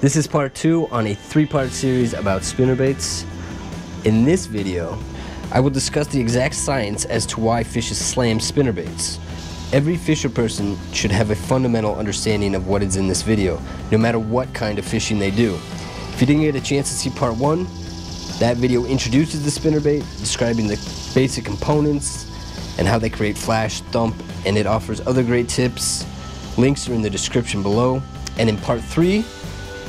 This is part two on a three-part series about spinnerbaits. In this video, I will discuss the exact science as to why fishes slam spinnerbaits. Every fisher person should have a fundamental understanding of what is in this video, no matter what kind of fishing they do. If you didn't get a chance to see part one, that video introduces the spinnerbait, describing the basic components and how they create flash, thump, and it offers other great tips. Links are in the description below. And in part three,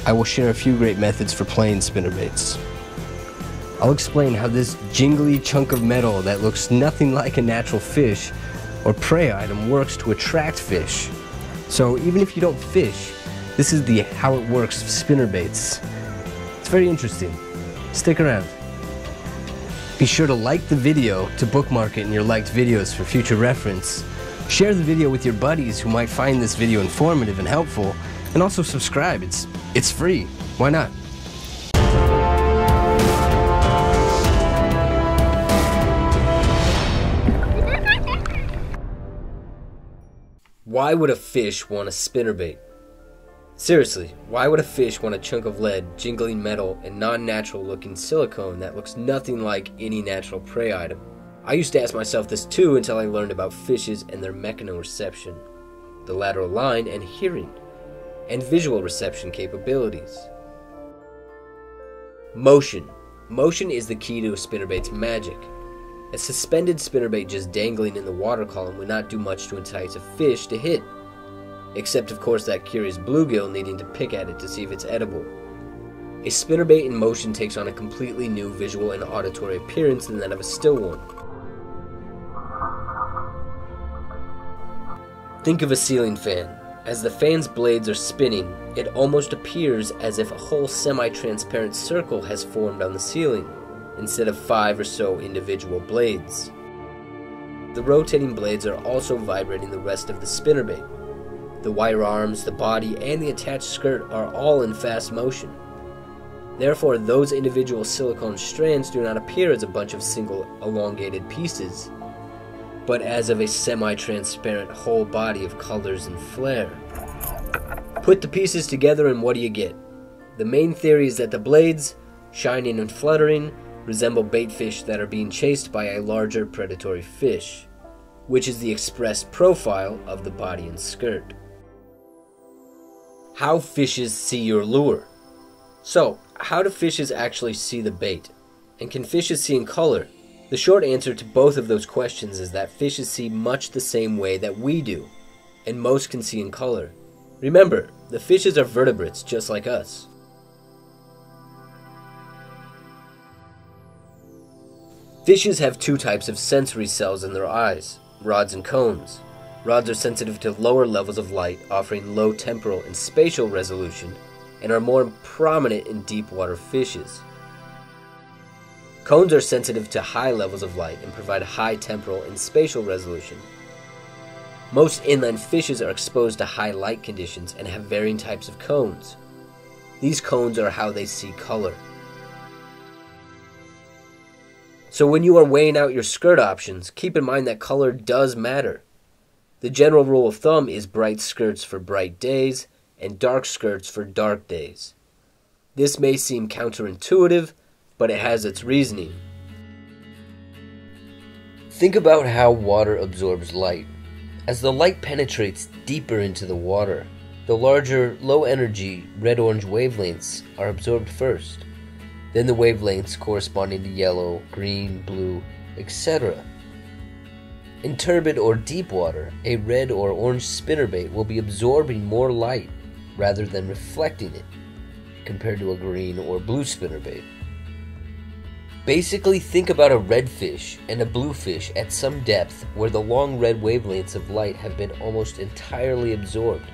I will share a few great methods for playing spinnerbaits. I'll explain how this jingly chunk of metal that looks nothing like a natural fish or prey item works to attract fish. So even if you don't fish, this is the how it works spinnerbaits. It's very interesting. Stick around. Be sure to like the video to bookmark it in your liked videos for future reference. Share the video with your buddies who might find this video informative and helpful, and also subscribe. It's it's free. Why not? Why would a fish want a spinnerbait? Seriously, why would a fish want a chunk of lead, jingling metal, and non natural looking silicone that looks nothing like any natural prey item? I used to ask myself this too until I learned about fishes and their mechanoreception, the lateral line, and hearing, and visual reception capabilities. Motion. Motion is the key to a spinnerbait's magic. A suspended spinnerbait just dangling in the water column would not do much to entice a fish to hit, except of course that curious bluegill needing to pick at it to see if it's edible. A spinnerbait in motion takes on a completely new visual and auditory appearance than that of a still one. Think of a ceiling fan. As the fan's blades are spinning, it almost appears as if a whole semi transparent circle has formed on the ceiling, instead of five or so individual blades. The rotating blades are also vibrating the rest of the spinnerbait. The wire arms, the body, and the attached skirt are all in fast motion. Therefore, those individual silicone strands do not appear as a bunch of single elongated pieces, but as of a semi-transparent whole body of colors and flare. Put the pieces together and what do you get? The main theory is that the blades, shining and fluttering, resemble baitfish that are being chased by a larger predatory fish, which is the expressed profile of the body and skirt. How fishes see your lure. So, how do fishes actually see the bait? And can fishes see in color? The short answer to both of those questions is that fishes see much the same way that we do, and most can see in color. Remember, the fishes are vertebrates just like us. Fishes have two types of sensory cells in their eyes rods and cones. Rods are sensitive to lower levels of light, offering low temporal and spatial resolution, and are more prominent in deep water fishes. Cones are sensitive to high levels of light and provide high temporal and spatial resolution. Most inland fishes are exposed to high light conditions and have varying types of cones. These cones are how they see color. So when you are weighing out your skirt options, keep in mind that color does matter. The general rule of thumb is bright skirts for bright days and dark skirts for dark days. This may seem counterintuitive, but it has its reasoning. Think about how water absorbs light. As the light penetrates deeper into the water, the larger, low energy red orange wavelengths are absorbed first, then the wavelengths corresponding to yellow, green, blue, etc. In turbid or deep water, a red or orange spinnerbait will be absorbing more light rather than reflecting it, compared to a green or blue spinnerbait. Basically, think about a red fish and a blue fish at some depth where the long red wavelengths of light have been almost entirely absorbed.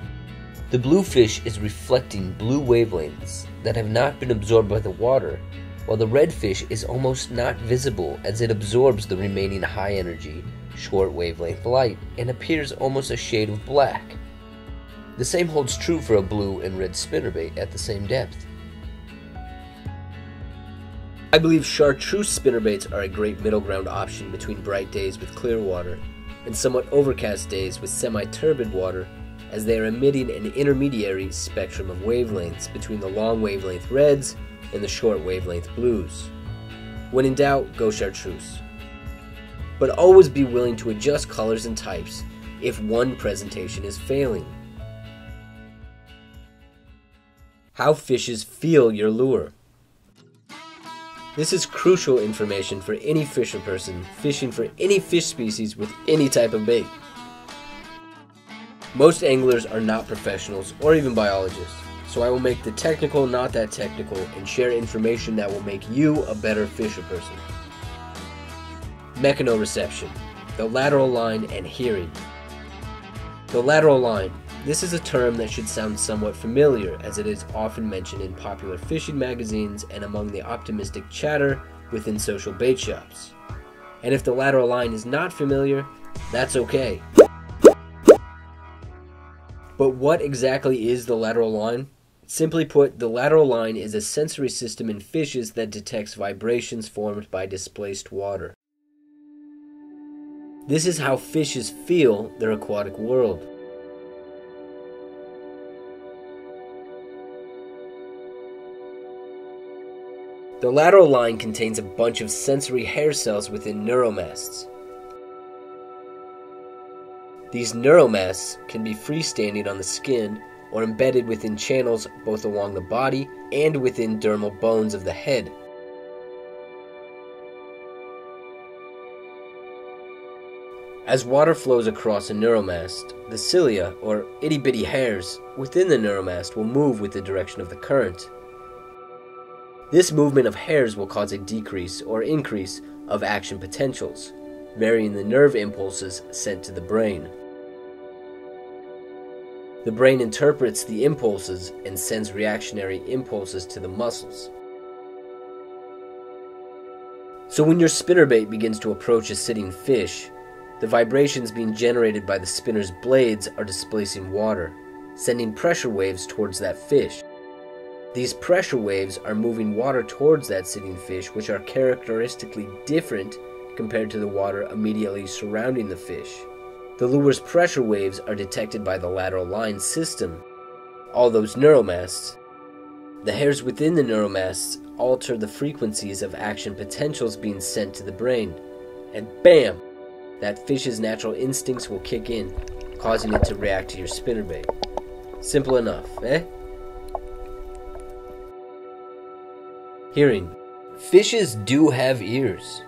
The blue fish is reflecting blue wavelengths that have not been absorbed by the water, while the red fish is almost not visible as it absorbs the remaining high energy, short wavelength light and appears almost a shade of black. The same holds true for a blue and red spinnerbait at the same depth. I believe chartreuse spinnerbaits are a great middle ground option between bright days with clear water and somewhat overcast days with semi turbid water as they are emitting an intermediary spectrum of wavelengths between the long wavelength reds and the short wavelength blues. When in doubt, go chartreuse. But always be willing to adjust colors and types if one presentation is failing. How fishes feel your lure. This is crucial information for any fisher person fishing for any fish species with any type of bait. Most anglers are not professionals or even biologists, so I will make the technical not that technical and share information that will make you a better fisher person. Mechanoreception, the lateral line and hearing. The lateral line. This is a term that should sound somewhat familiar as it is often mentioned in popular fishing magazines and among the optimistic chatter within social bait shops. And if the lateral line is not familiar, that's okay. But what exactly is the lateral line? Simply put, the lateral line is a sensory system in fishes that detects vibrations formed by displaced water. This is how fishes feel their aquatic world. The lateral line contains a bunch of sensory hair cells within neuromasts. These neuromasts can be freestanding on the skin or embedded within channels both along the body and within dermal bones of the head. As water flows across a neuromast, the cilia, or itty bitty hairs, within the neuromast will move with the direction of the current. This movement of hairs will cause a decrease or increase of action potentials, varying the nerve impulses sent to the brain. The brain interprets the impulses and sends reactionary impulses to the muscles. So when your spinnerbait begins to approach a sitting fish, the vibrations being generated by the spinner's blades are displacing water, sending pressure waves towards that fish. These pressure waves are moving water towards that sitting fish, which are characteristically different compared to the water immediately surrounding the fish. The lure's pressure waves are detected by the lateral line system, all those neuromasts. The hairs within the neuromasts alter the frequencies of action potentials being sent to the brain, and bam! that fish's natural instincts will kick in, causing it to react to your spinnerbait. Simple enough, eh? Hearing. Fishes do have ears.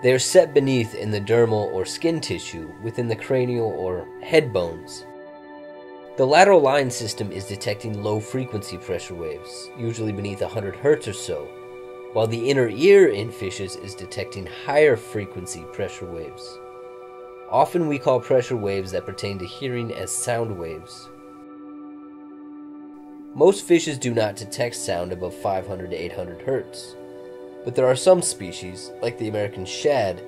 They are set beneath in the dermal or skin tissue within the cranial or head bones. The lateral line system is detecting low frequency pressure waves, usually beneath 100 Hz or so, while the inner ear in fishes is detecting higher frequency pressure waves. Often we call pressure waves that pertain to hearing as sound waves. Most fishes do not detect sound above 500 to 800 Hz, but there are some species, like the American shad,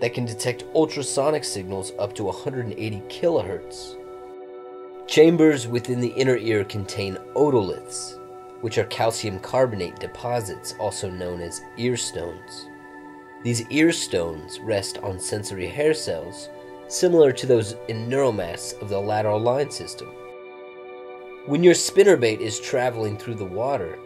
that can detect ultrasonic signals up to 180 kHz. Chambers within the inner ear contain otoliths, which are calcium carbonate deposits, also known as ear stones. These ear stones rest on sensory hair cells, similar to those in neuromasts of the lateral line system. When your spinnerbait is traveling through the water,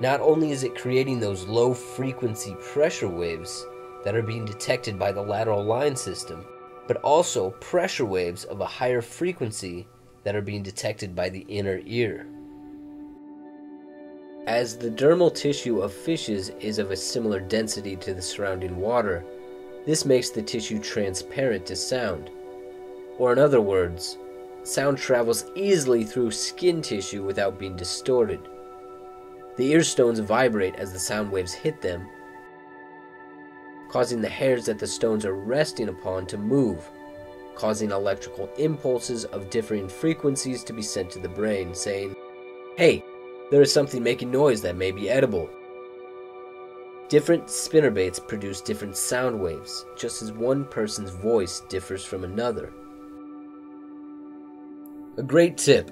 not only is it creating those low frequency pressure waves that are being detected by the lateral line system, but also pressure waves of a higher frequency that are being detected by the inner ear. As the dermal tissue of fishes is of a similar density to the surrounding water, this makes the tissue transparent to sound. Or, in other words, sound travels easily through skin tissue without being distorted. The ear stones vibrate as the sound waves hit them, causing the hairs that the stones are resting upon to move, causing electrical impulses of differing frequencies to be sent to the brain, saying, Hey, there is something making noise that may be edible. Different spinnerbaits produce different sound waves, just as one person's voice differs from another. A great tip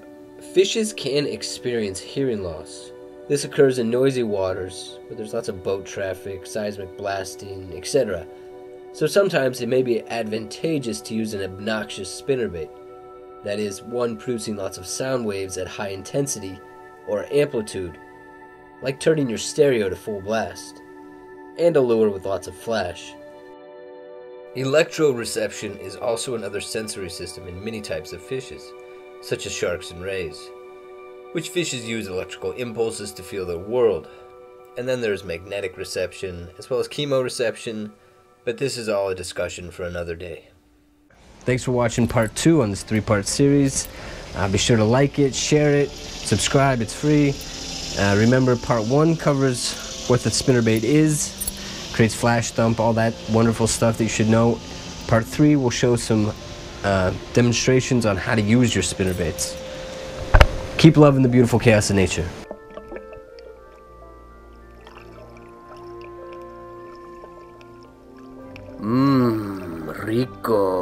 fishes can experience hearing loss. This occurs in noisy waters where there's lots of boat traffic, seismic blasting, etc. So sometimes it may be advantageous to use an obnoxious spinnerbait. That is, one producing lots of sound waves at high intensity or amplitude, like turning your stereo to full blast, and a lure with lots of flash. Electroreception is also another sensory system in many types of fishes, such as sharks and rays, which fishes use electrical impulses to feel their world. And then there's magnetic reception, as well as chemoreception, but this is all a discussion for another day. Thanks for watching part two on this three part series. Uh, be sure to like it, share it, subscribe, it's free. Uh, remember, part one covers what the spinnerbait is, creates flash thump, all that wonderful stuff that you should know. Part three will show some uh, demonstrations on how to use your spinner baits. Keep loving the beautiful chaos of nature. Mmm, rico.